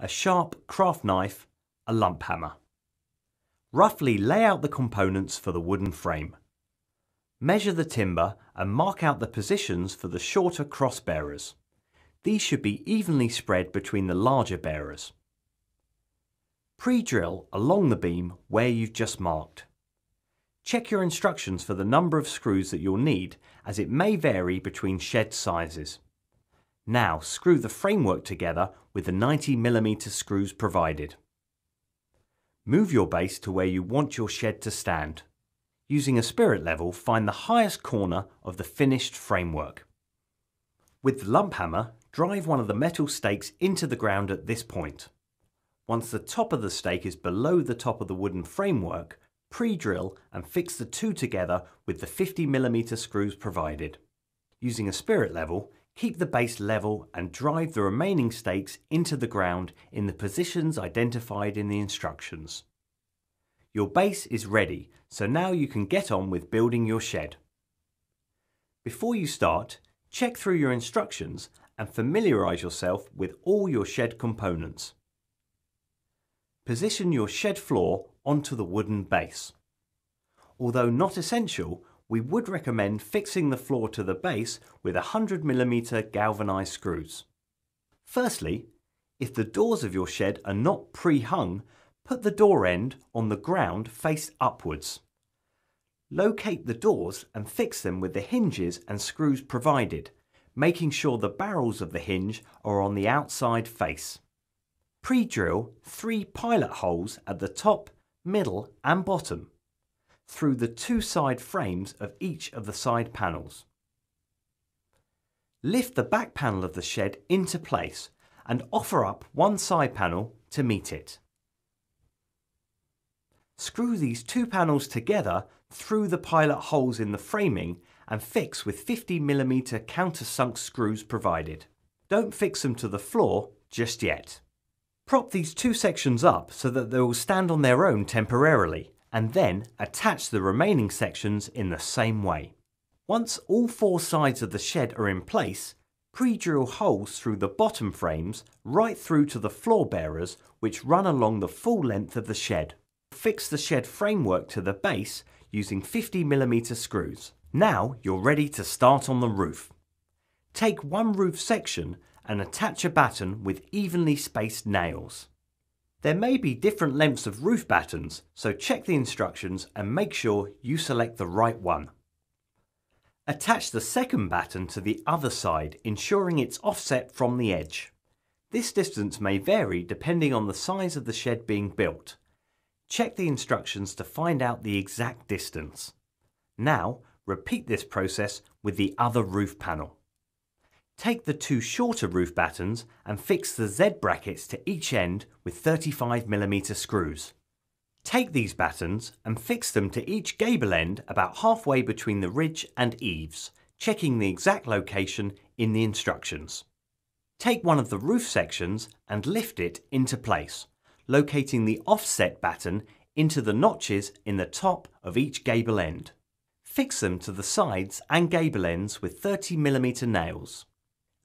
a sharp craft knife, a lump hammer. Roughly lay out the components for the wooden frame. Measure the timber and mark out the positions for the shorter cross bearers. These should be evenly spread between the larger bearers. Pre-drill along the beam where you've just marked. Check your instructions for the number of screws that you'll need as it may vary between shed sizes. Now screw the framework together with the 90mm screws provided. Move your base to where you want your shed to stand. Using a spirit level, find the highest corner of the finished framework. With the lump hammer, drive one of the metal stakes into the ground at this point. Once the top of the stake is below the top of the wooden framework, pre-drill and fix the two together with the 50mm screws provided. Using a spirit level, keep the base level and drive the remaining stakes into the ground in the positions identified in the instructions. Your base is ready, so now you can get on with building your shed. Before you start, check through your instructions and familiarise yourself with all your shed components. Position your shed floor onto the wooden base. Although not essential, we would recommend fixing the floor to the base with 100mm galvanised screws. Firstly, if the doors of your shed are not pre-hung, Put the door end on the ground face upwards. Locate the doors and fix them with the hinges and screws provided, making sure the barrels of the hinge are on the outside face. Pre-drill three pilot holes at the top, middle and bottom through the two side frames of each of the side panels. Lift the back panel of the shed into place and offer up one side panel to meet it. Screw these two panels together through the pilot holes in the framing and fix with 50mm countersunk screws provided. Don't fix them to the floor just yet. Prop these two sections up so that they will stand on their own temporarily and then attach the remaining sections in the same way. Once all four sides of the shed are in place, pre-drill holes through the bottom frames right through to the floor bearers which run along the full length of the shed fix the shed framework to the base using 50mm screws. Now you're ready to start on the roof. Take one roof section and attach a batten with evenly spaced nails. There may be different lengths of roof battens, so check the instructions and make sure you select the right one. Attach the second batten to the other side, ensuring it's offset from the edge. This distance may vary depending on the size of the shed being built, Check the instructions to find out the exact distance. Now, repeat this process with the other roof panel. Take the two shorter roof battens and fix the Z brackets to each end with 35mm screws. Take these battens and fix them to each gable end about halfway between the ridge and eaves, checking the exact location in the instructions. Take one of the roof sections and lift it into place locating the offset batten into the notches in the top of each gable end. Fix them to the sides and gable ends with 30mm nails.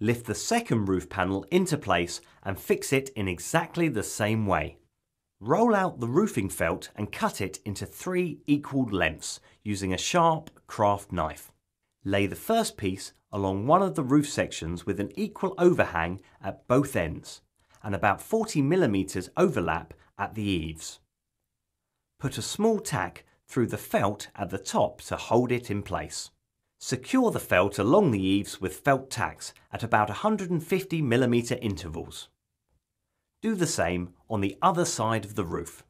Lift the second roof panel into place and fix it in exactly the same way. Roll out the roofing felt and cut it into three equal lengths using a sharp craft knife. Lay the first piece along one of the roof sections with an equal overhang at both ends and about 40 millimeters overlap at the eaves. Put a small tack through the felt at the top to hold it in place. Secure the felt along the eaves with felt tacks at about 150 millimeter intervals. Do the same on the other side of the roof.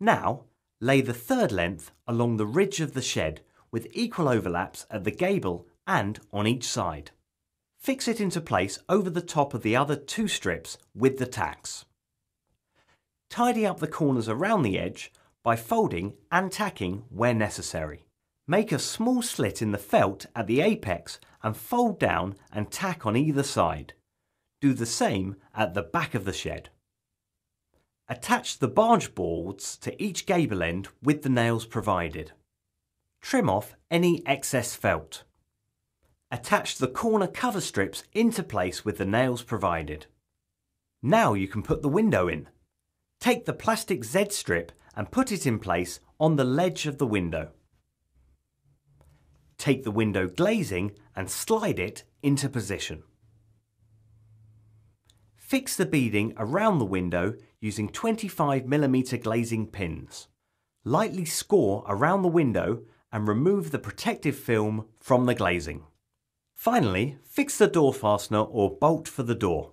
Now, lay the third length along the ridge of the shed with equal overlaps at the gable and on each side. Fix it into place over the top of the other two strips with the tacks. Tidy up the corners around the edge by folding and tacking where necessary. Make a small slit in the felt at the apex and fold down and tack on either side. Do the same at the back of the shed. Attach the barge boards to each gable end with the nails provided. Trim off any excess felt. Attach the corner cover strips into place with the nails provided. Now you can put the window in. Take the plastic Z strip and put it in place on the ledge of the window. Take the window glazing and slide it into position. Fix the beading around the window using 25mm glazing pins. Lightly score around the window and remove the protective film from the glazing. Finally, fix the door fastener or bolt for the door.